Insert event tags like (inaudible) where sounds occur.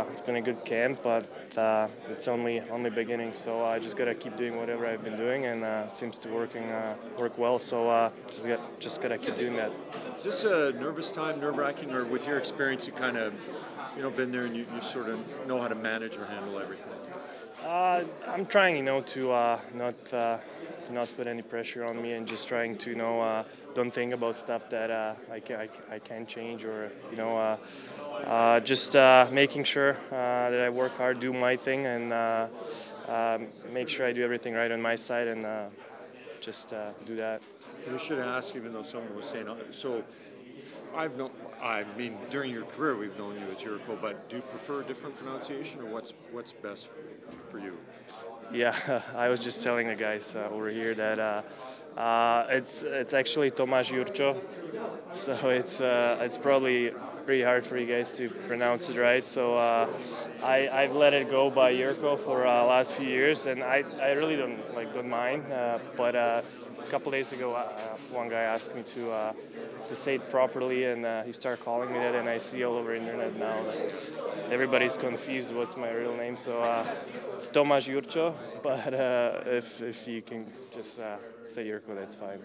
It's been a good camp, but uh, it's only only beginning. So I just gotta keep doing whatever I've been doing, and uh, it seems to working uh, work well. So uh, just got just gotta keep doing that. Is this a nervous time, nerve wracking, or with your experience, you kind of, you know, been there and you, you sort of know how to manage or handle everything? Uh, I'm trying, you know, to uh, not uh, to not put any pressure on me, and just trying to, you know, uh, don't think about stuff that uh, I can I, I can't change, or you know, uh, uh, just uh, making sure uh, that I work hard, do my thing, and um, make sure I do everything right on my side, and just do that. We should ask, even though someone was saying, so I've known, I mean, during your career, we've known you as Jurco, but do you prefer a different pronunciation, or what's what's best for you? Yeah, (laughs) I was just telling the guys uh, over here that uh, uh, it's it's actually Tomáš Jurčo, so it's uh, it's probably pretty hard for you guys to pronounce it right. So uh, I I've let it go by Jurco for uh, last few years, and I, I really don't like don't mind. Uh, but uh, a couple days ago, uh, one guy asked me to to say it properly, and he started calling me that, and I see all over internet now that everybody's confused what's my real name. So it's Tomáš Jurčo, but if if you can just say Jurco, that's fine.